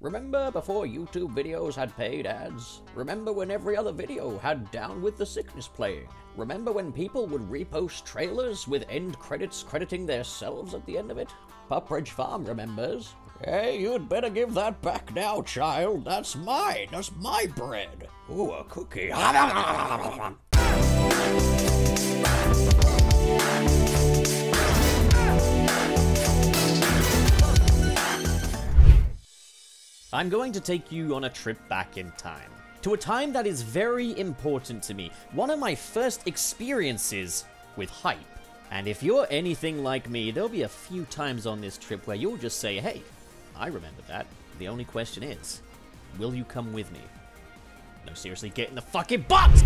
Remember before YouTube videos had paid ads? Remember when every other video had Down with the Sickness playing? Remember when people would repost trailers with end credits crediting themselves at the end of it? Pupridge Farm remembers. Hey, you'd better give that back now, child. That's mine. That's my bread. Ooh, a cookie. I'm going to take you on a trip back in time. To a time that is very important to me. One of my first experiences with hype. And if you're anything like me, there'll be a few times on this trip where you'll just say, hey, I remember that. The only question is, will you come with me? No, seriously, get in the fucking box!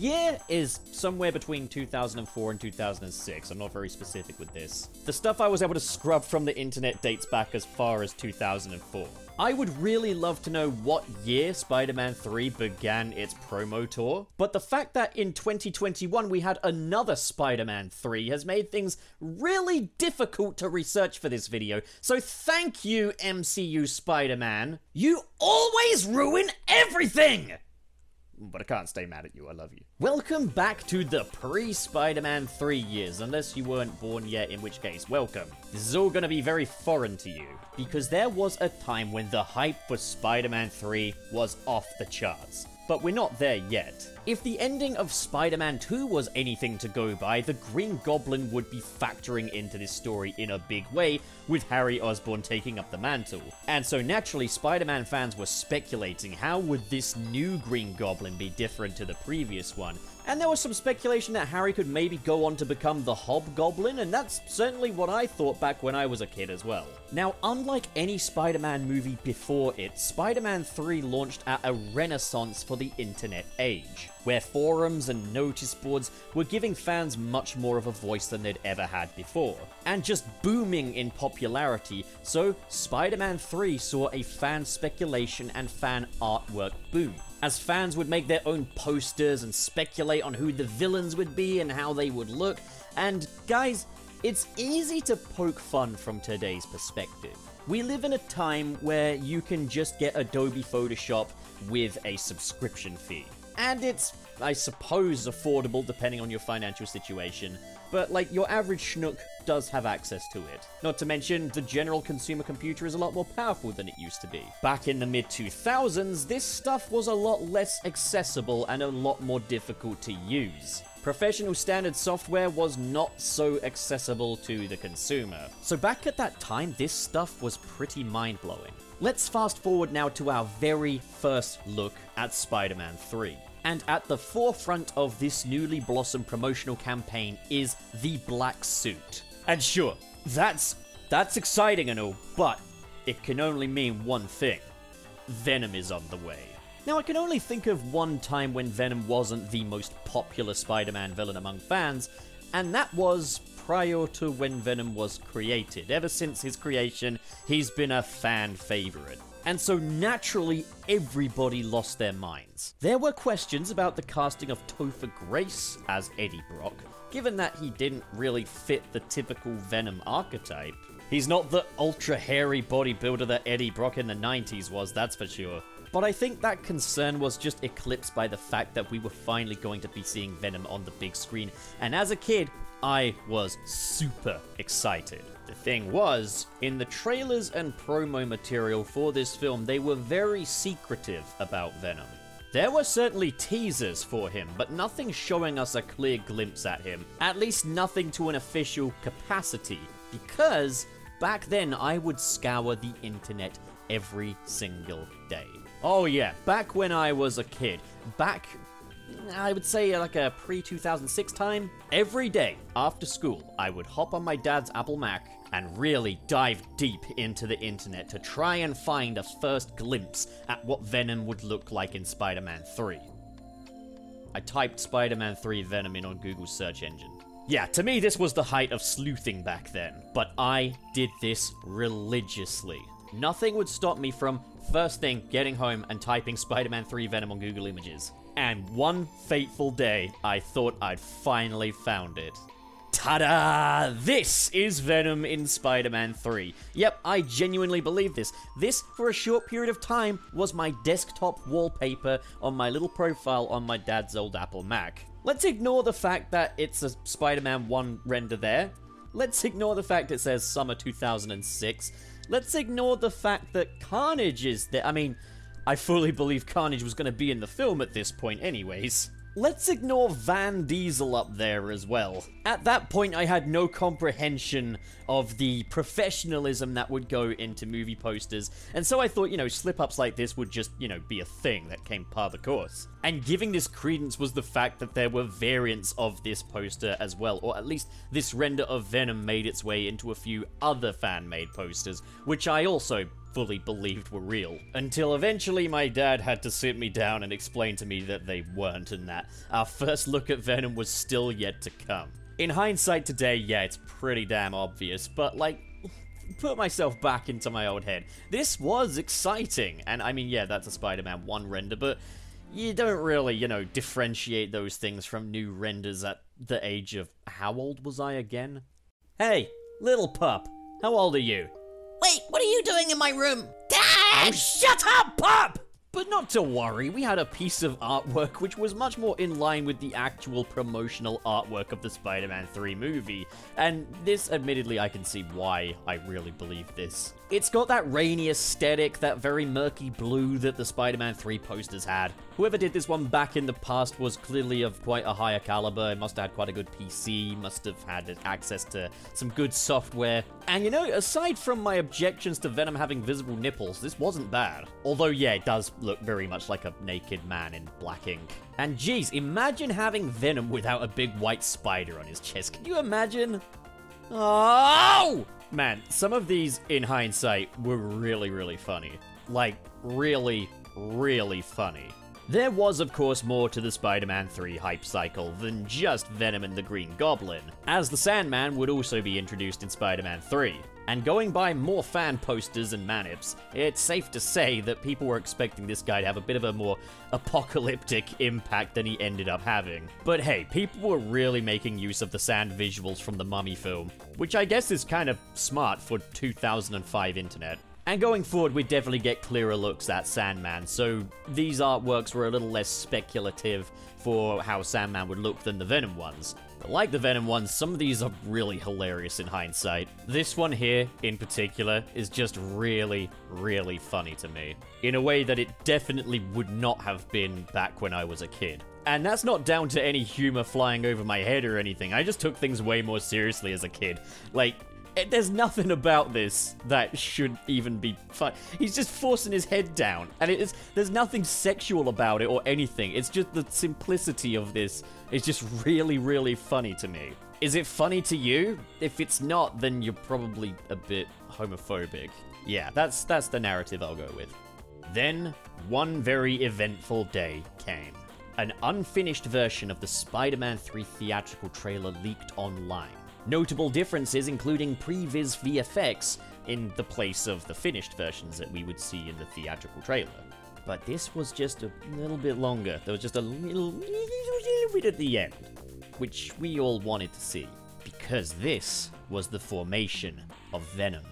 Year is somewhere between 2004 and 2006. I'm not very specific with this. The stuff I was able to scrub from the internet dates back as far as 2004. I would really love to know what year Spider-Man 3 began its promo tour, but the fact that in 2021 we had another Spider-Man 3 has made things really difficult to research for this video. So thank you, MCU Spider-Man. You always ruin everything! But I can't stay mad at you. I love you. Welcome back to the pre Spider Man 3 years, unless you weren't born yet, in which case, welcome. This is all gonna be very foreign to you, because there was a time when the hype for Spider Man 3 was off the charts but we're not there yet. If the ending of Spider-Man 2 was anything to go by, the Green Goblin would be factoring into this story in a big way, with Harry Osborn taking up the mantle. And so naturally, Spider-Man fans were speculating how would this new Green Goblin be different to the previous one, and there was some speculation that Harry could maybe go on to become the Hobgoblin, and that's certainly what I thought back when I was a kid as well. Now, unlike any Spider-Man movie before it, Spider-Man 3 launched at a renaissance for the internet age, where forums and notice boards were giving fans much more of a voice than they'd ever had before, and just booming in popularity, so Spider-Man 3 saw a fan speculation and fan artwork boom as fans would make their own posters and speculate on who the villains would be and how they would look. And guys, it's easy to poke fun from today's perspective. We live in a time where you can just get Adobe Photoshop with a subscription fee. And it's, I suppose, affordable depending on your financial situation, but like your average schnook does have access to it. Not to mention, the general consumer computer is a lot more powerful than it used to be. Back in the mid 2000s, this stuff was a lot less accessible and a lot more difficult to use. Professional standard software was not so accessible to the consumer. So back at that time, this stuff was pretty mind-blowing. Let's fast forward now to our very first look at Spider-Man 3. And at the forefront of this newly blossomed promotional campaign is the black suit. And sure, that's that's exciting and all, but it can only mean one thing. Venom is on the way. Now, I can only think of one time when Venom wasn't the most popular Spider-Man villain among fans, and that was prior to when Venom was created. Ever since his creation, he's been a fan favorite. And so naturally, everybody lost their minds. There were questions about the casting of Topher Grace as Eddie Brock, given that he didn't really fit the typical Venom archetype. He's not the ultra hairy bodybuilder that Eddie Brock in the 90s was, that's for sure. But I think that concern was just eclipsed by the fact that we were finally going to be seeing Venom on the big screen, and as a kid, I was super excited. The thing was, in the trailers and promo material for this film, they were very secretive about Venom. There were certainly teasers for him, but nothing showing us a clear glimpse at him. At least nothing to an official capacity, because back then I would scour the internet every single day. Oh yeah, back when I was a kid, back I would say like a pre-2006 time. Every day after school, I would hop on my dad's Apple Mac and really dive deep into the internet to try and find a first glimpse at what Venom would look like in Spider-Man 3. I typed Spider-Man 3 Venom in on Google's search engine. Yeah, to me this was the height of sleuthing back then, but I did this religiously. nothing would stop me from, first thing, getting home and typing Spider Man 3 Venom on Google Images. And one fateful day, I thought I'd finally found it. Ta-da! This is Venom in Spider-Man 3. Yep, I genuinely believe this. This, for a short period of time, was my desktop wallpaper on my little profile on my dad's old Apple Mac. Let's ignore the fact that it's a Spider-Man 1 render there. Let's ignore the fact it says summer 2006. Let's ignore the fact that Carnage is there. I mean, I fully believe Carnage was going to be in the film at this point anyways. Let's ignore Vin Diesel up there as well. At that point, I had no comprehension of the professionalism that would go into movie posters, and so I thought, you know, slip-ups like this would just, you know, be a thing that came par the course. And giving this credence was the fact that there were variants of this poster as well, or at least this render of Venom made its way into a few other fan-made posters, which I also fully believed were real. Until eventually my dad had to sit me down and explain to me that they weren't and that our first look at Venom was still yet to come. In hindsight today, yeah, it's pretty damn obvious, but like, put myself back into my old head. This was exciting, and I mean, yeah, that's a Spider-Man 1 render, but you don't really, you know, differentiate those things from new renders at the age of... How old was I again? Hey, little pup, how old are you? Wait, what are you doing in my room? Dad! Oh, shut up, pup! But not to worry, we had a piece of artwork which was much more in line with the actual promotional artwork of the Spider-Man 3 movie, and this, admittedly, I can see why I really believe this. It's got that rainy aesthetic, that very murky blue that the Spider-Man 3 posters had. Whoever did this one back in the past was clearly of quite a higher caliber, It must have had quite a good PC, must have had access to some good software. And you know, aside from my objections to Venom having visible nipples, this wasn't bad. Although yeah, it does look very much like a naked man in black ink. And geez, imagine having Venom without a big white spider on his chest. Can you imagine? Oh! Man, some of these, in hindsight, were really, really funny. Like, really, really funny. There was, of course, more to the Spider-Man 3 hype cycle than just Venom and the Green Goblin, as the Sandman would also be introduced in Spider-Man 3. And going by more fan posters and manips, it's safe to say that people were expecting this guy to have a bit of a more apocalyptic impact than he ended up having. But hey, people were really making use of the sand visuals from the Mummy film, which I guess is kind of smart for 2005 internet. And going forward, we definitely get clearer looks at Sandman, so these artworks were a little less speculative for how Sandman would look than the Venom ones. Like the Venom ones, some of these are really hilarious in hindsight. This one here, in particular, is just really, really funny to me. In a way that it definitely would not have been back when I was a kid. And that's not down to any humor flying over my head or anything. I just took things way more seriously as a kid. Like, it, there's nothing about this that should even be fun. He's just forcing his head down, and it is there's nothing sexual about it or anything. It's just the simplicity of this is just really, really funny to me. Is it funny to you? If it's not, then you're probably a bit homophobic. Yeah, that's that's the narrative I'll go with. Then, one very eventful day came. An unfinished version of the Spider-Man 3 theatrical trailer leaked online. Notable differences including previs VFX in the place of the finished versions that we would see in the theatrical trailer. But this was just a little bit longer. There was just a little, little bit at the end, which we all wanted to see. Because this was the formation of Venom.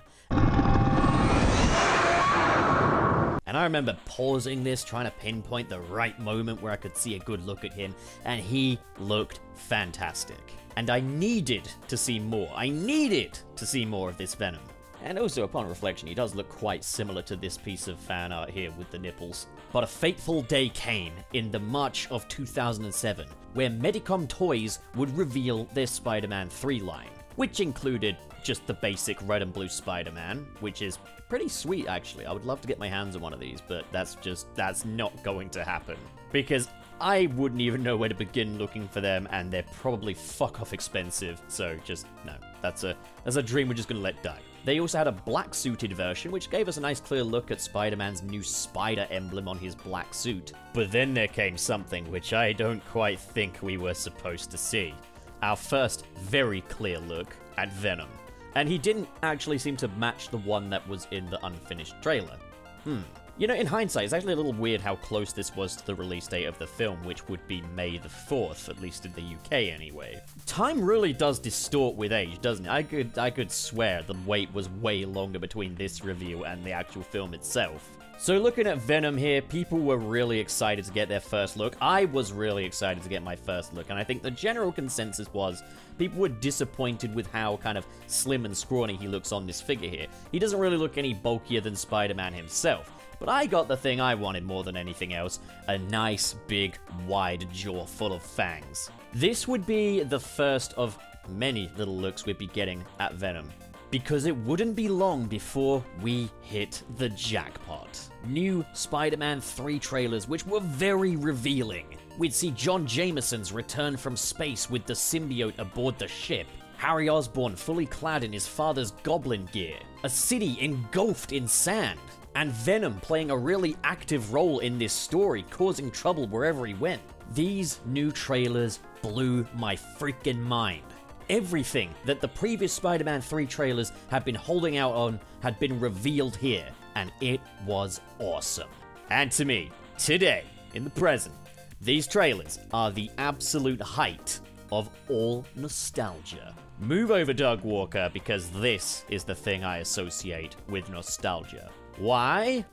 And I remember pausing this, trying to pinpoint the right moment where I could see a good look at him, and he looked fantastic. And I needed to see more. I needed to see more of this Venom. And also, upon reflection, he does look quite similar to this piece of fan art here with the nipples. But a fateful day came in the March of 2007, where Medicom Toys would reveal their Spider-Man 3 line, which included just the basic red and blue Spider-Man, which is pretty sweet actually. I would love to get my hands on one of these, but that's just, that's not going to happen. Because I wouldn't even know where to begin looking for them, and they're probably fuck off expensive, so just, no. That's a, that's a dream we're just gonna let die. They also had a black suited version, which gave us a nice clear look at Spider-Man's new spider emblem on his black suit. But then there came something which I don't quite think we were supposed to see. Our first very clear look at Venom. And he didn't actually seem to match the one that was in the unfinished trailer. Hmm. You know, in hindsight, it's actually a little weird how close this was to the release date of the film, which would be May the 4th, at least in the UK anyway. Time really does distort with age, doesn't it? I could, I could swear the wait was way longer between this review and the actual film itself. So looking at Venom here, people were really excited to get their first look. I was really excited to get my first look, and I think the general consensus was people were disappointed with how kind of slim and scrawny he looks on this figure here. He doesn't really look any bulkier than Spider-Man himself. But I got the thing I wanted more than anything else, a nice, big, wide jaw full of fangs. This would be the first of many little looks we'd be getting at Venom because it wouldn't be long before we hit the jackpot. New Spider Man 3 trailers, which were very revealing. We'd see John Jameson's return from space with the symbiote aboard the ship. Harry Osborn fully clad in his father's goblin gear. A city engulfed in sand. And Venom playing a really active role in this story, causing trouble wherever he went. These new trailers blew my freaking mind everything that the previous Spider Man 3 trailers had been holding out on had been revealed here, and it was awesome. And to me, today, in the present, these trailers are the absolute height of all nostalgia. Move over, Doug Walker, because this is the thing I associate with nostalgia. Why?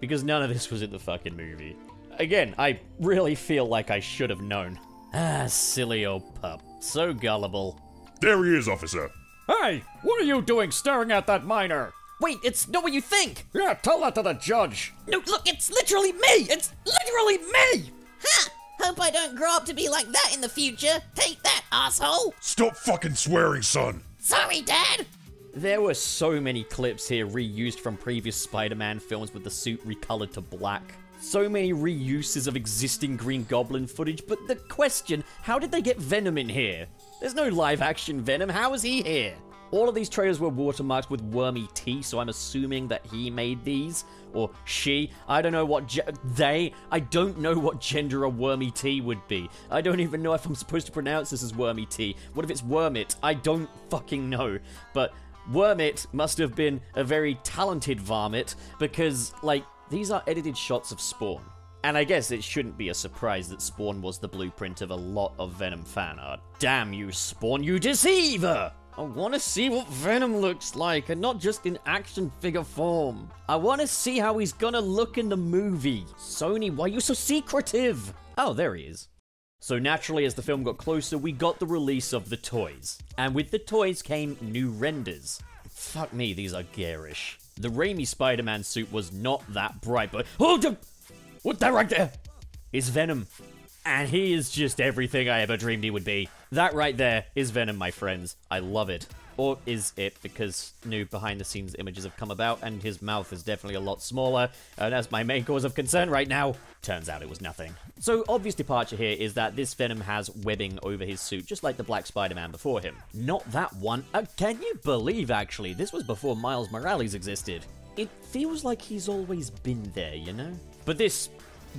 Because none of this was in the fucking movie. Again, I really feel like I should have known. Ah, silly old pup. So gullible. There he is, officer. Hey, what are you doing staring at that minor? Wait, it's not what you think! Yeah, tell that to the judge. No, look, it's literally me! It's literally me! Ha! Hope I don't grow up to be like that in the future. Take that, asshole! Stop fucking swearing, son! Sorry, Dad! There were so many clips here reused from previous Spider Man films with the suit recolored to black. So many reuses of existing Green Goblin footage, but the question how did they get Venom in here? There's no live action Venom, how is he here? All of these trailers were watermarked with Wormy T, so I'm assuming that he made these. Or she. I don't know what they. I don't know what gender a Wormy T would be. I don't even know if I'm supposed to pronounce this as Wormy T. What if it's Wormit? I don't fucking know. But Wormit must have been a very talented varmint because, like, these are edited shots of Spawn. And I guess it shouldn't be a surprise that Spawn was the blueprint of a lot of Venom fan art. Damn you, Spawn, you deceiver! I want to see what Venom looks like, and not just in action figure form. I want to see how he's gonna look in the movie. Sony, why are you so secretive? Oh, there he is. So naturally, as the film got closer, we got the release of the toys. And with the toys came new renders. Fuck me, these are garish. The Raimi Spider-Man suit was not that bright, but hold up! What that right there is Venom. And he is just everything I ever dreamed he would be. That right there is Venom, my friends. I love it. Or is it? Because new behind the scenes images have come about and his mouth is definitely a lot smaller. And that's my main cause of concern right now. Turns out it was nothing. So, obvious departure here is that this Venom has webbing over his suit, just like the Black Spider Man before him. Not that one. Uh, can you believe, actually, this was before Miles Morales existed? It feels like he's always been there, you know? But this,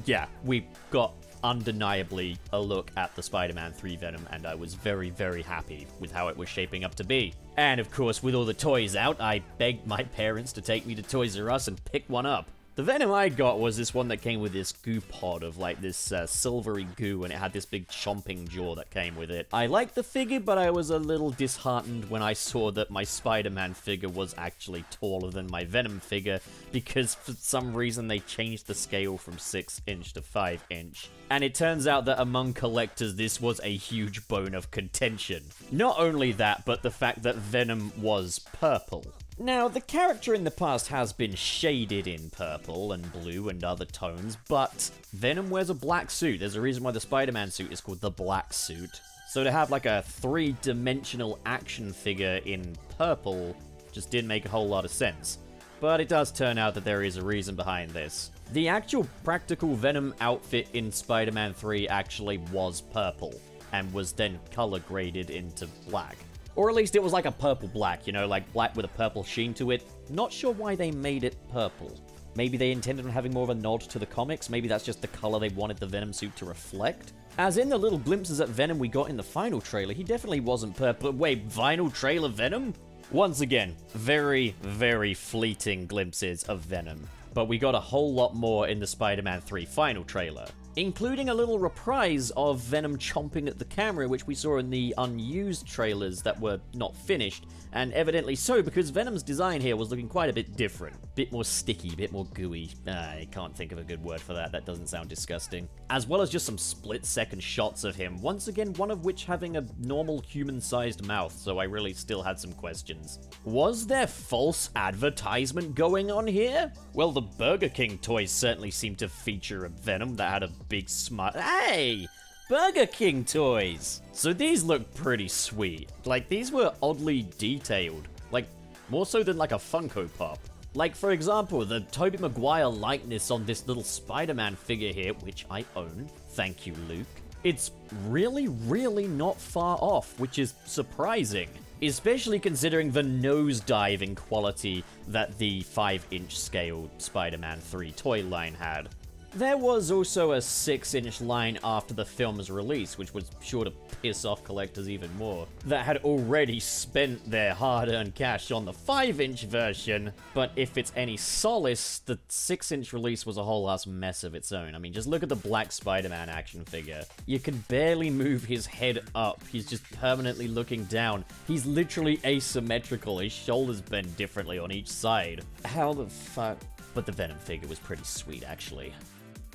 yeah, we got undeniably a look at the Spider Man 3 Venom, and I was very, very happy with how it was shaping up to be. And of course, with all the toys out, I begged my parents to take me to Toys R Us and pick one up. The Venom I got was this one that came with this goo pod of like this uh, silvery goo, and it had this big chomping jaw that came with it. I liked the figure, but I was a little disheartened when I saw that my Spider-Man figure was actually taller than my Venom figure, because for some reason they changed the scale from 6 inch to 5 inch. And it turns out that among collectors, this was a huge bone of contention. Not only that, but the fact that Venom was purple. Now, the character in the past has been shaded in purple and blue and other tones, but Venom wears a black suit. There's a reason why the Spider Man suit is called the Black Suit. So to have like a three dimensional action figure in purple just didn't make a whole lot of sense. But it does turn out that there is a reason behind this. The actual practical Venom outfit in Spider Man 3 actually was purple, and was then color graded into black. Or at least it was like a purple black, you know, like black with a purple sheen to it. Not sure why they made it purple. Maybe they intended on having more of a nod to the comics. Maybe that's just the color they wanted the Venom suit to reflect. As in the little glimpses at Venom we got in the final trailer, he definitely wasn't purple. Wait, vinyl trailer Venom? Once again, very, very fleeting glimpses of Venom. But we got a whole lot more in the Spider-Man 3 final trailer, including a little reprise of Venom chomping at the camera, which we saw in the unused trailers that were not finished, and evidently so because Venom's design here was looking quite a bit different. Bit more sticky, bit more gooey. I can't think of a good word for that, that doesn't sound disgusting. As well as just some split-second shots of him, once again one of which having a normal human-sized mouth, so I really still had some questions. Was there false advertisement going on here? Well, the Burger King toys certainly seemed to feature a Venom that had a big smile. Hey! Burger King toys. So these look pretty sweet. Like, these were oddly detailed. Like, more so than like a Funko Pop. Like, for example, the Tobey Maguire likeness on this little Spider-Man figure here, which I own. Thank you, Luke. It's really, really not far off, which is surprising. Especially considering the nosedive in quality that the 5-inch scale Spider-Man 3 toy line had. There was also a 6-inch line after the film's release, which was sure to piss off collectors even more, that had already spent their hard-earned cash on the 5-inch version, but if it's any solace, the 6-inch release was a whole ass mess of its own. I mean, just look at the Black Spider-Man action figure. You can barely move his head up, he's just permanently looking down. He's literally asymmetrical, his shoulders bend differently on each side. How the fuck? But the Venom figure was pretty sweet, actually.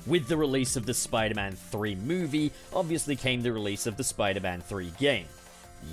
With the release of the Spider-Man 3 movie, obviously came the release of the Spider-Man 3 game.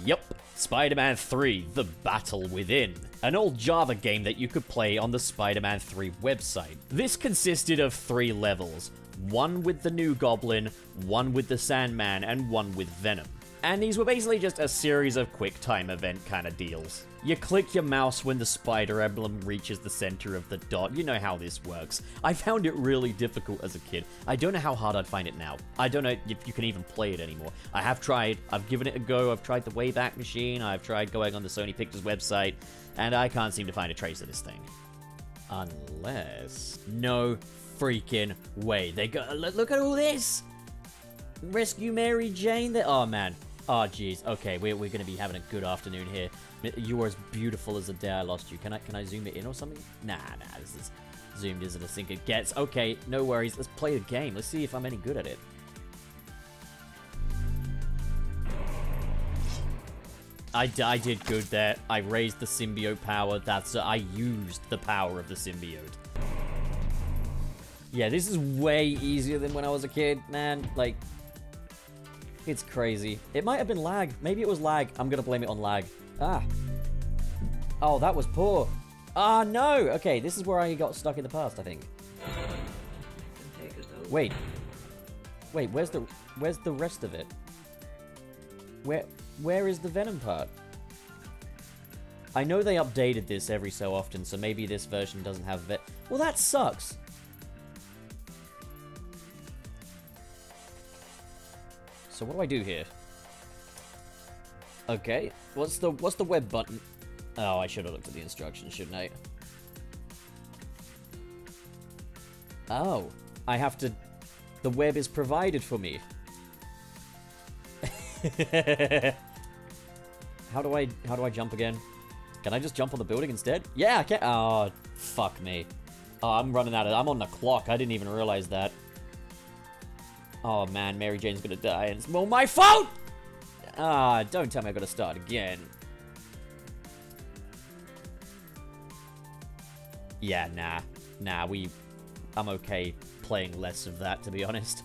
Yup, Spider-Man 3 The Battle Within, an old Java game that you could play on the Spider-Man 3 website. This consisted of three levels, one with the new Goblin, one with the Sandman, and one with Venom. And these were basically just a series of quick time event kind of deals. You click your mouse when the spider emblem reaches the center of the dot. You know how this works. I found it really difficult as a kid. I don't know how hard I'd find it now. I don't know if you can even play it anymore. I have tried. I've given it a go. I've tried the Wayback Machine. I've tried going on the Sony Pictures website. And I can't seem to find a trace of this thing. Unless... No freaking way. They go... Look at all this! Rescue Mary Jane. That oh, man. Oh, jeez. Okay, we're, we're going to be having a good afternoon here. You are as beautiful as the day I lost you. Can I can I zoom it in or something? Nah, nah, this is zoomed as I think it gets. Okay, no worries. Let's play the game. Let's see if I'm any good at it. I, I did good there. I raised the symbiote power. That's I used the power of the symbiote. Yeah, this is way easier than when I was a kid, man. Like, it's crazy. It might have been lag. Maybe it was lag. I'm gonna blame it on lag. Ah. Oh, that was poor. Ah, no! Okay, this is where I got stuck in the past, I think. Wait. Wait, where's the where's the rest of it? Where where is the Venom part? I know they updated this every so often, so maybe this version doesn't have vet. Well, that sucks. So what do I do here? Okay, what's the what's the web button? Oh, I should have looked at the instructions, shouldn't I? Oh, I have to... The web is provided for me. how do I how do I jump again? Can I just jump on the building instead? Yeah, I can't. Oh, fuck me. Oh, I'm running out of. I'm on the clock. I didn't even realize that. Oh man, Mary Jane's gonna die, and it's all my fault. Ah, don't tell me I gotta start again. Yeah, nah. Nah, we... I'm okay playing less of that, to be honest.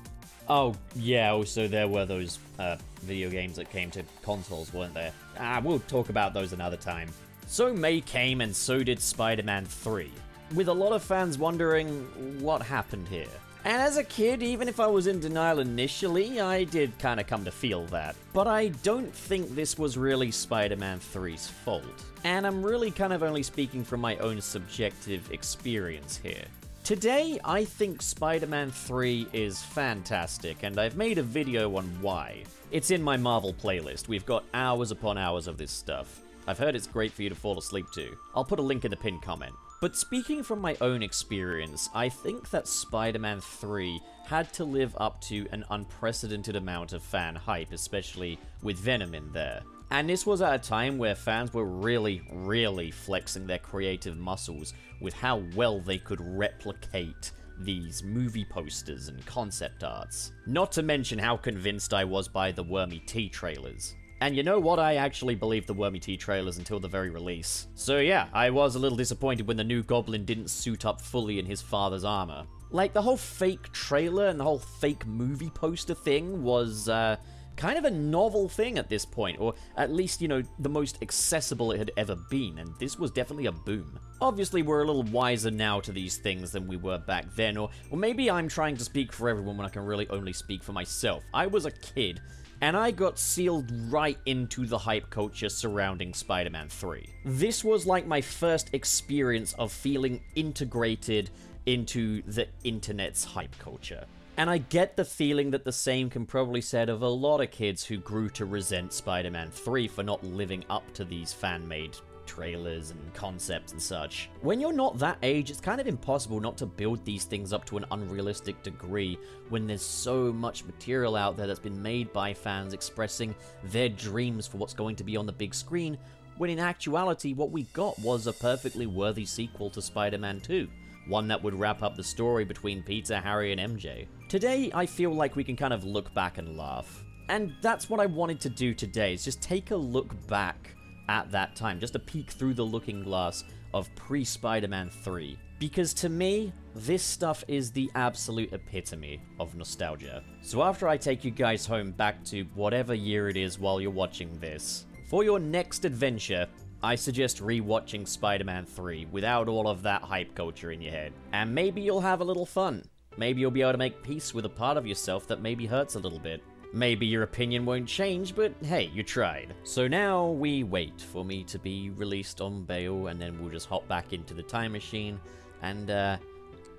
Oh, yeah, also there were those uh, video games that came to consoles, weren't there? Ah, we'll talk about those another time. So May came and so did Spider-Man 3, with a lot of fans wondering what happened here. And as a kid, even if I was in denial initially, I did kind of come to feel that. But I don't think this was really Spider-Man 3's fault. And I'm really kind of only speaking from my own subjective experience here. Today, I think Spider-Man 3 is fantastic, and I've made a video on why. It's in my Marvel playlist, we've got hours upon hours of this stuff. I've heard it's great for you to fall asleep to. I'll put a link in the pinned comment. But speaking from my own experience, I think that Spider-Man 3 had to live up to an unprecedented amount of fan hype, especially with Venom in there. And this was at a time where fans were really, really flexing their creative muscles with how well they could replicate these movie posters and concept arts. Not to mention how convinced I was by the Wormy T trailers. And you know what? I actually believed the Wormy T trailers until the very release. So yeah, I was a little disappointed when the new Goblin didn't suit up fully in his father's armor. Like, the whole fake trailer and the whole fake movie poster thing was, uh, kind of a novel thing at this point, or at least, you know, the most accessible it had ever been, and this was definitely a boom. Obviously, we're a little wiser now to these things than we were back then, or, or maybe I'm trying to speak for everyone when I can really only speak for myself. I was a kid, and I got sealed right into the hype culture surrounding Spider Man 3. This was like my first experience of feeling integrated into the internet's hype culture. And I get the feeling that the same can probably said of a lot of kids who grew to resent Spider Man 3 for not living up to these fan made trailers and concepts and such. When you're not that age, it's kind of impossible not to build these things up to an unrealistic degree when there's so much material out there that's been made by fans expressing their dreams for what's going to be on the big screen, when in actuality, what we got was a perfectly worthy sequel to Spider Man 2 one that would wrap up the story between Peter, Harry, and MJ. Today, I feel like we can kind of look back and laugh. And that's what I wanted to do today, is just take a look back at that time, just a peek through the looking glass of pre-Spider-Man 3. Because to me, this stuff is the absolute epitome of nostalgia. So after I take you guys home back to whatever year it is while you're watching this, for your next adventure, I suggest rewatching Spider-Man 3 without all of that hype culture in your head. And maybe you'll have a little fun. Maybe you'll be able to make peace with a part of yourself that maybe hurts a little bit. Maybe your opinion won't change, but hey, you tried. So now we wait for me to be released on bail, and then we'll just hop back into the time machine and uh,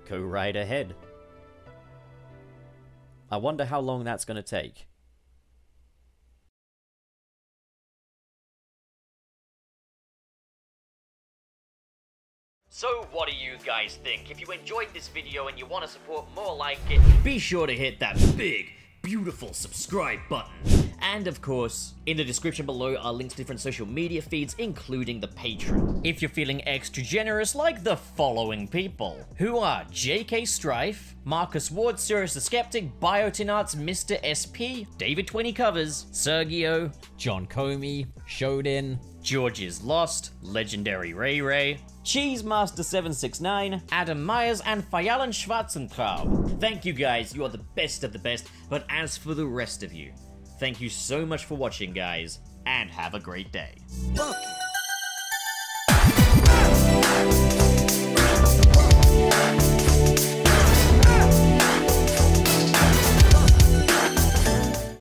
go right ahead. I wonder how long that's going to take. So what do you guys think? If you enjoyed this video and you want to support more like it, be sure to hit that big, beautiful subscribe button. And of course, in the description below are links to different social media feeds, including the Patreon. If you're feeling extra generous, like the following people, who are JK Strife, Marcus Ward, Sirius the Skeptic, Biotin Arts, Mr. SP, David 20 Covers, Sergio, John Comey, Shodin, George is Lost, Legendary Ray Ray, Cheesemaster769, Adam Myers, and Fayalan Schwarzentraub. Thank you guys, you are the best of the best, but as for the rest of you, thank you so much for watching guys, and have a great day.